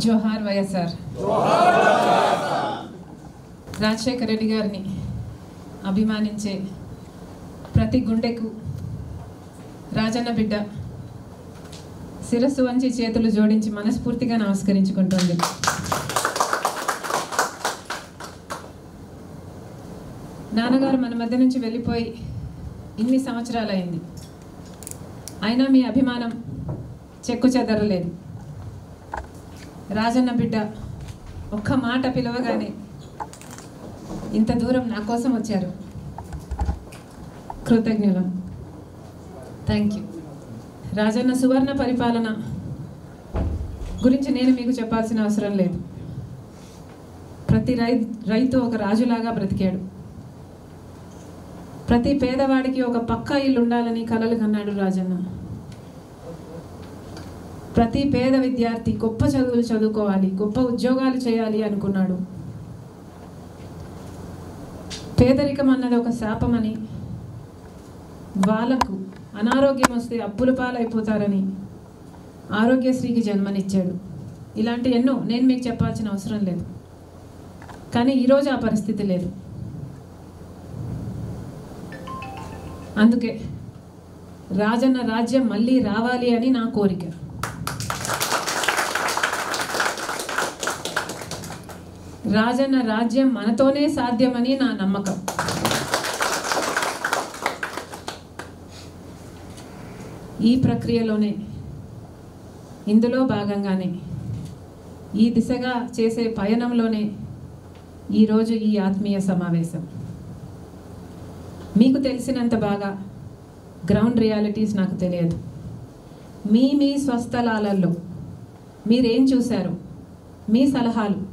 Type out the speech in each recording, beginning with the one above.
జోహార్ వైఎస్ఆర్. రాజశేఖర రెడ్డి గారిని అభిమానించే ప్రతి గుండెకు రాజన్న బిడ్డ శిరస్సు వంచి చేతులు జోడించి మనస్ఫూర్తిగా నమస్కరించుకుంటుంది. నాన్నగారు మన మధ్య నుంచి వెళ్ళిపోయి ఇన్ని సంవత్సరాలైంది. అయినా మీ అభిమానం చెక్కు చెదరలేదు. రాజన్న బిడ్డ ఒక్క మాట పిలవగానే ఇంత దూరం నా కోసం వచ్చారు. కృతజ్ఞులం. థ్యాంక్ యూ రాజన్న సువర్ణ పరిపాలన గురించి నేను మీకు చెప్పాల్సిన అవసరం లేదు. ప్రతి రై రైతు ఒక రాజులాగా బ్రతికాడు. ప్రతి పేదవాడికి ఒక పక్కా ఇల్లు ఉండాలని కలలు కన్నాడు రాజన్న. ప్రతి పేద విద్యార్థి గొప్ప చదువులు చదువుకోవాలి గొప్ప ఉద్యోగాలు చేయాలి అనుకున్నాడు. పేదరికం అన్నది ఒక శాపమని వాళ్ళకు అనారోగ్యం వస్తే అప్పుల పాలైపోతారని ఆరోగ్యశ్రీకి జన్మనిచ్చాడు. ఇలాంటి ఎన్నో నేను మీకు చెప్పాల్సిన అవసరం లేదు. కానీ ఈరోజు ఆ పరిస్థితి లేదు. అందుకే రాజన్న రాజ్యం మళ్ళీ రావాలి అని నా కోరిక. రాజన్న రాజ్యం మనతోనే సాధ్యమని నా నమ్మకం. ఈ ప్రక్రియలోనే ఇందులో భాగంగానే ఈ దిశగా చేసే పయనంలోనే ఈరోజు ఈ ఆత్మీయ సమావేశం. మీకు తెలిసినంత బాగా గ్రౌండ్ రియాలిటీస్ నాకు తెలియదు. మీ మీ స్వస్థలాలలో మీరేం చూశారు? మీ సలహాలు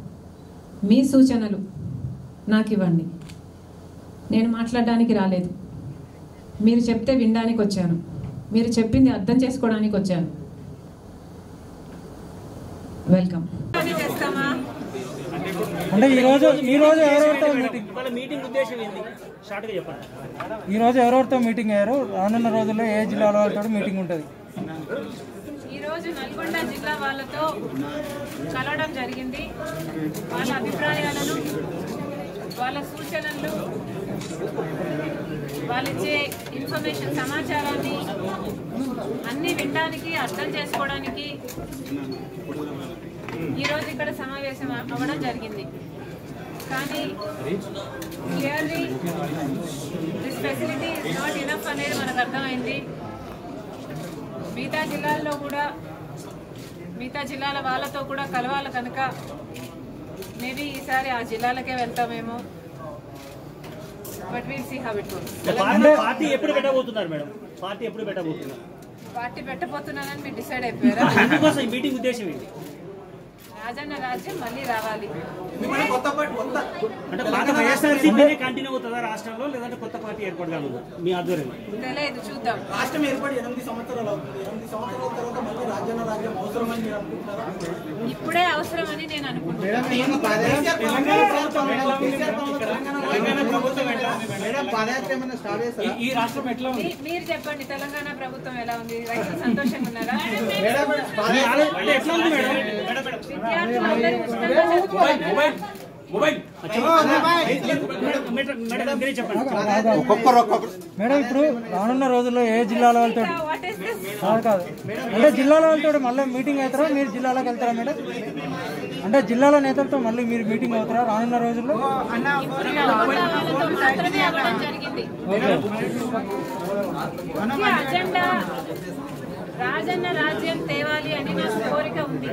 మీ సూచనలు నాకు ఇవ్వండి. నేను మాట్లాడడానికి రాలేదు. మీరు చెప్తే వినడానికి వచ్చాను. మీరు చెప్పింది అర్థం చేసుకోవడానికి వచ్చాను. వెల్కమ్. అంటే ఈ రోజు ఈ రోజు ఎవరెవరితో మీటింగ్ ఉద్దేశం ఏంది షార్ట్గా చెప్పండి. ఈ రోజు ఎవరెవరితో మీటింగ్ అయ్యారు? రానున్న రోజుల్లో ఏ జిల్లాల వాళ్ళతో మీటింగ్ ఉంటుంది? ఈరోజు నల్గొండ జిల్లా వాళ్ళతో కలవడం జరిగింది. వాళ్ళ అభిప్రాయాలను వాళ్ళ సూచనలు వాళ్ళు ఇచ్చే ఇన్ఫర్మేషన్ సమాచారాన్ని అన్నీ వినడానికి అర్థం చేసుకోవడానికి ఈరోజు ఇక్కడ సమావేశం అవ్వడం జరిగింది. కానీ clearly this facility is not enough అనేది మనకు అర్థమైంది. మిగతా జిల్లాల్లో కూడా మిగతా జిల్లాల వాళ్ళతో కూడా కలవాలి కనుక మేబీ ఈసారి ఆ జిల్లాలకే వెళ్తామేమో. But we'll see how it party ఎప్పుడు పెట్టబోతున్నారు మేడం? పార్టీ ఎప్పుడు పెట్టబోతున్నారు? పార్టీ పెట్టబోతున్నానని మీరు డిసైడ్ అయిపోయారా? మీటింగ్ ఉద్దేశం ఏంటి? రాజన్న రాజ్యం మళ్ళీ రావాలి. అంటే పాత వైఎస్ఆర్సీపీనే కంటిన్యూ అవుతుందా రాష్ట్రంలో? లేదంటే కొత్త పార్టీ ఏర్పాటు కానుందా మీ ఆధ్వర్యంలో. తెలియదు చూద్దాం. రాష్ట్రం ఏర్పడి ఎనిమిది సంవత్సరాలు అవుతుంది. ఎనిమిది సంవత్సరాల తర్వాత మళ్ళీ రాజ్యాంగ రాజ్యం అవసరమని మీరు అనుకుంటున్నారా? ఇప్పుడే అవసరమని నేను అనుకుంటున్నాను ఈ రాష్ట్రం ఎట్లా మీరు చెప్పండి తెలంగాణ ప్రభుత్వం ఎలా ఉంది? రైతులు సంతోషంగా ఉన్నారా? ఎట్లా ఉంది మేడం? విద్యార్థులందరూ ఉచితంగా మేడం ఇప్పుడు రానున్న రోజుల్లో ఏ జిల్లాల వాళ్ళతో What కాదు కాదు అంటే జిల్లాల వాళ్ళతో మళ్ళీ మీటింగ్ అవుతారా మీరు జిల్లాలోకి వెళ్తారా మేడం అంటే జిల్లాల నేతలతో మళ్ళీ మీరు మీటింగ్ అవుతారా రానున్న రోజుల్లో అజెండా రాజన్న రాజ్యం తేవాలి అని నా కోరిక ఉంది.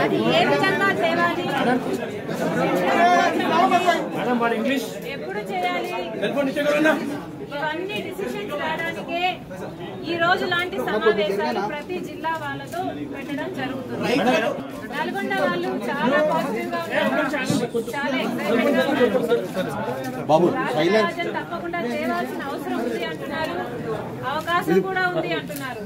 అదే ఏ విధంగా తేవాలి? ఎప్పుడు చేయాలి? ఇవన్నీ డిసిషన్స్ రావడానికే ఈ రోజు లాంటి సమావేశాలు ప్రతి జిల్లా వాళ్ళతో పెట్టడం జరుగుతుంది. నల్గొండ వాళ్ళు చాలా పాజిటివ్గా ఉన్నారు. చాలా ఎక్సైటెడ్గా ఉన్నారు. రాజరాజన్ తప్పకుండా తేవాల్సిన అవసరం ఉంది అంటున్నారు. అవకాశం కూడా ఉంది అంటున్నారు.